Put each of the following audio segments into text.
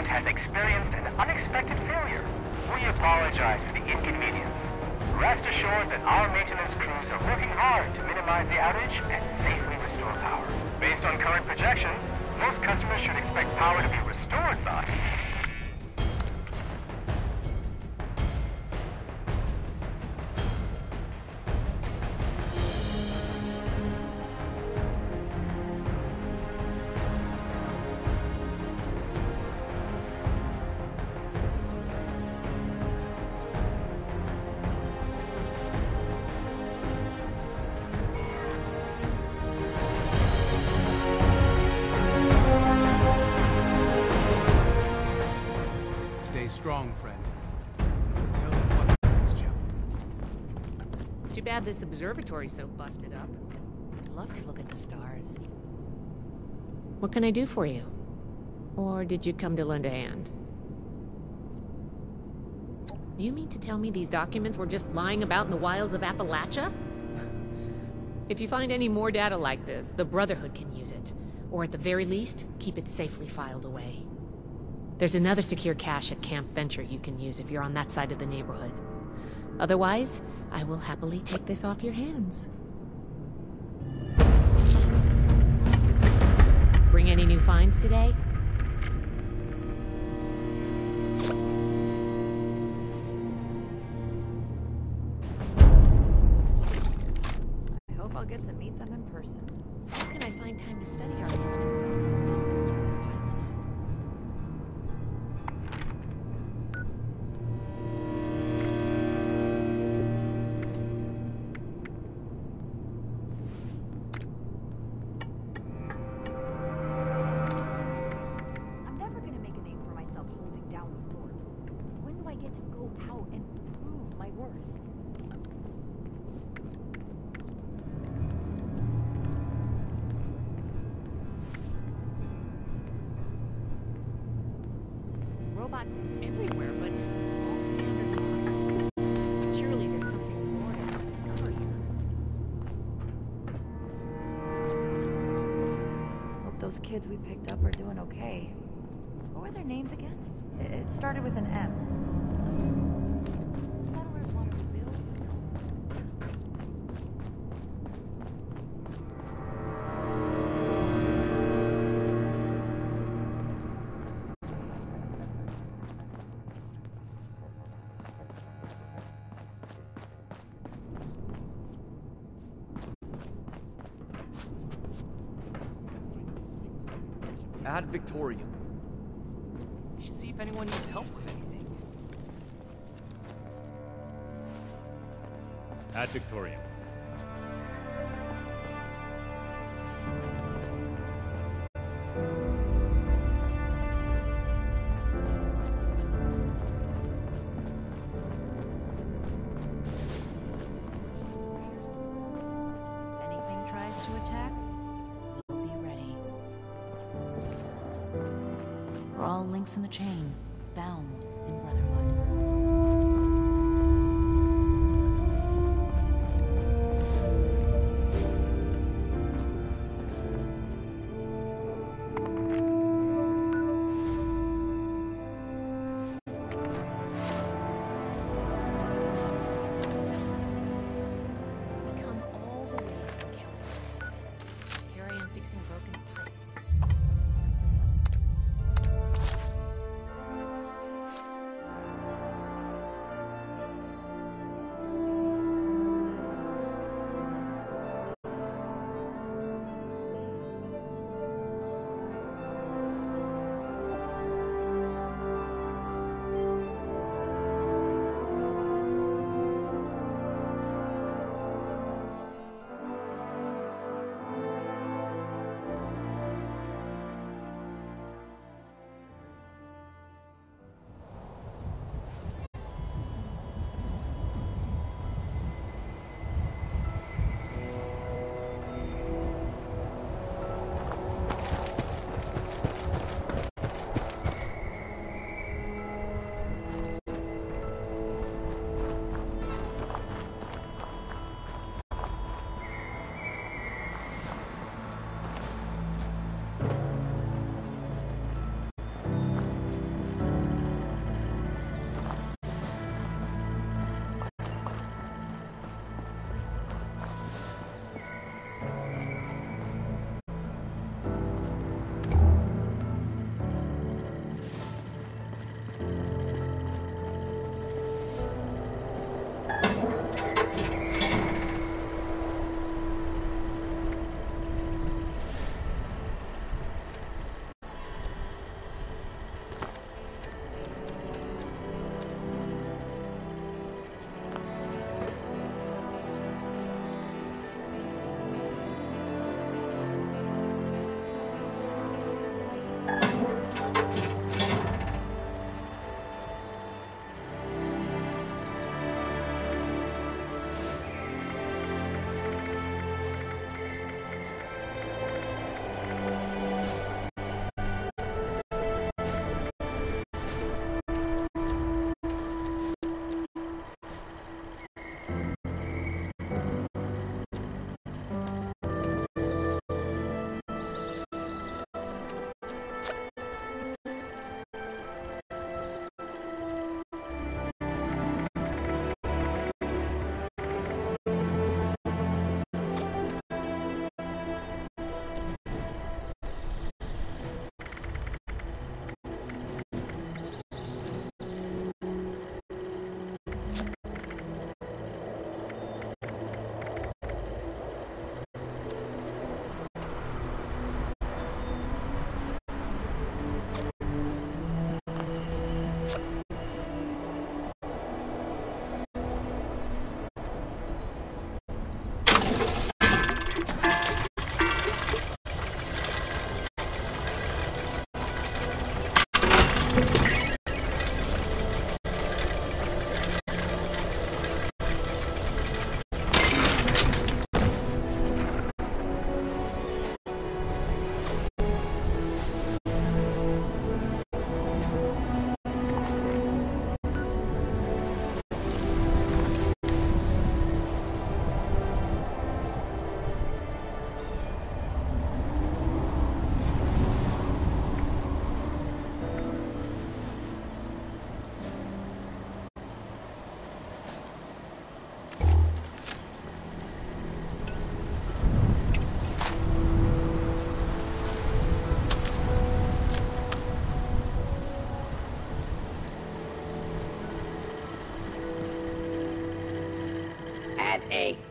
Plant has experienced an unexpected failure. We apologize for the inconvenience. Rest assured that our maintenance crews are working hard to minimize the outage and safely restore power. Based on current projections, most customers should expect power to be restored by... bad this observatory's so busted up. I'd love to look at the stars. What can I do for you? Or did you come to lend a hand? You mean to tell me these documents were just lying about in the wilds of Appalachia? If you find any more data like this, the Brotherhood can use it. Or at the very least, keep it safely filed away. There's another secure cache at Camp Venture you can use if you're on that side of the neighborhood. Otherwise, I will happily take this off your hands. Bring any new finds today? Robots everywhere, but all standard models. Surely there's something more to discover here. Hope those kids we picked up are doing okay. What were their names again? It started with an M. Ad Victoriam. We should see if anyone needs help with anything. Ad Victoriam. If anything tries to attack, We're all links in the chain, bound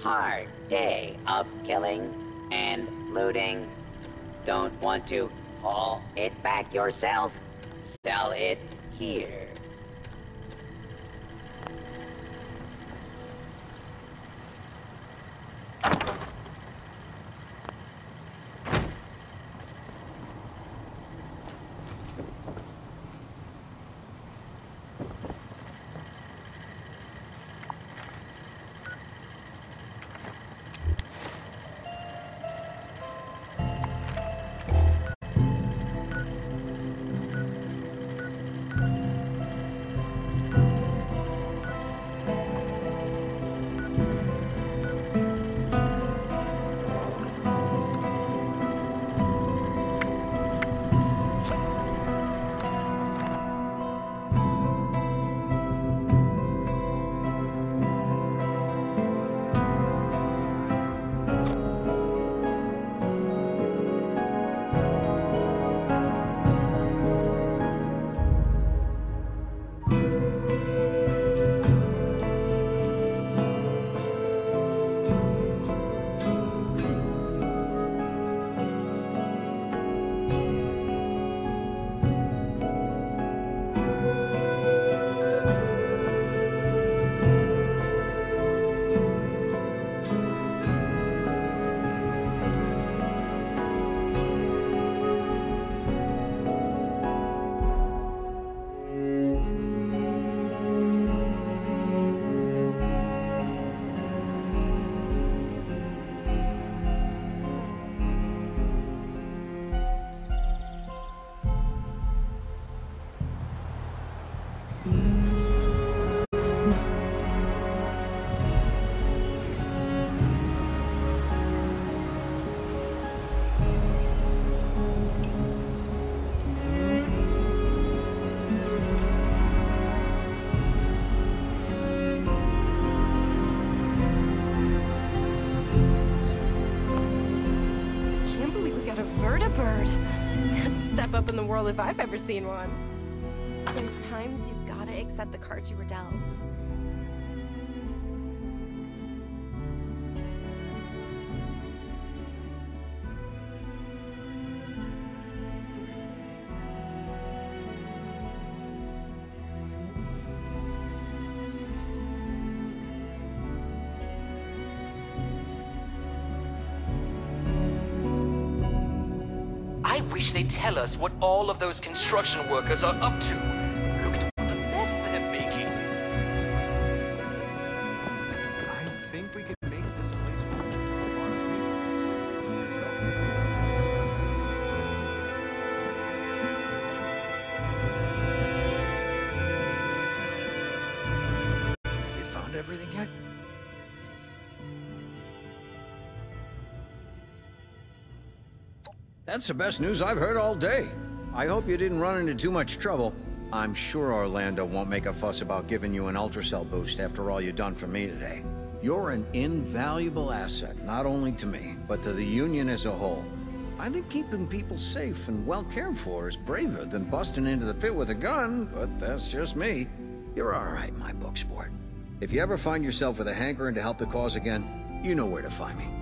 hard day of killing and looting. Don't want to haul it back yourself? Sell it here. In the world if I've ever seen one. There's times you've gotta accept the cards you were dealt. Tell us what all of those construction workers are up to. Look at what a mess they're making. I think we can make this place. You found everything yet? That's the best news I've heard all day. I hope you didn't run into too much trouble. I'm sure Orlando won't make a fuss about giving you an ultracell boost after all you've done for me today. You're an invaluable asset, not only to me, but to the Union as a whole. I think keeping people safe and well cared for is braver than busting into the pit with a gun, but that's just me. You're all right, my book sport. If you ever find yourself with a hankering to help the cause again, you know where to find me.